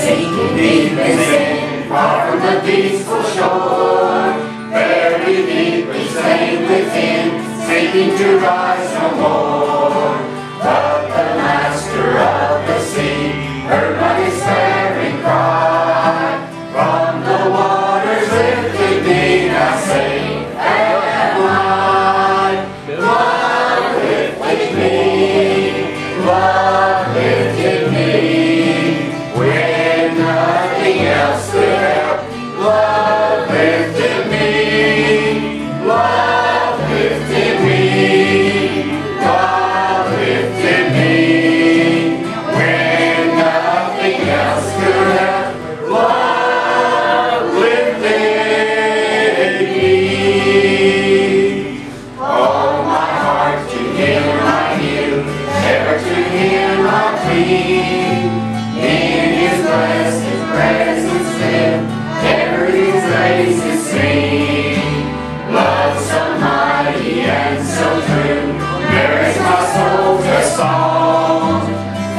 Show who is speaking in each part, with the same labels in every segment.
Speaker 1: sing, we may sing, far from the peaceful shore. Very deep we sing within, seeking to rise no more.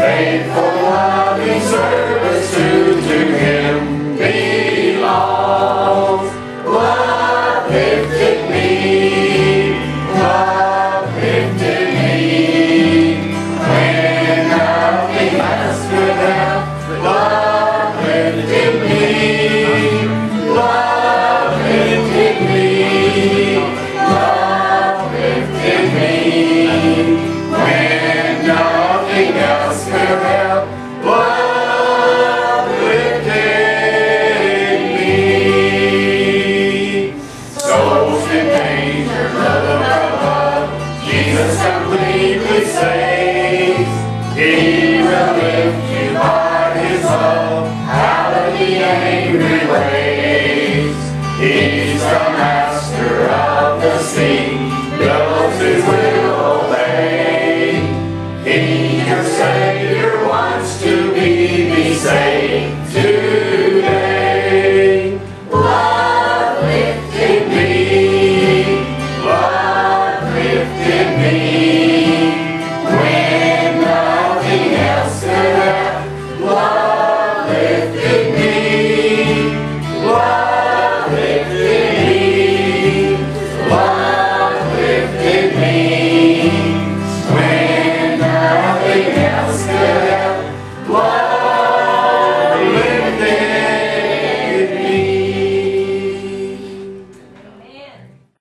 Speaker 1: faithful.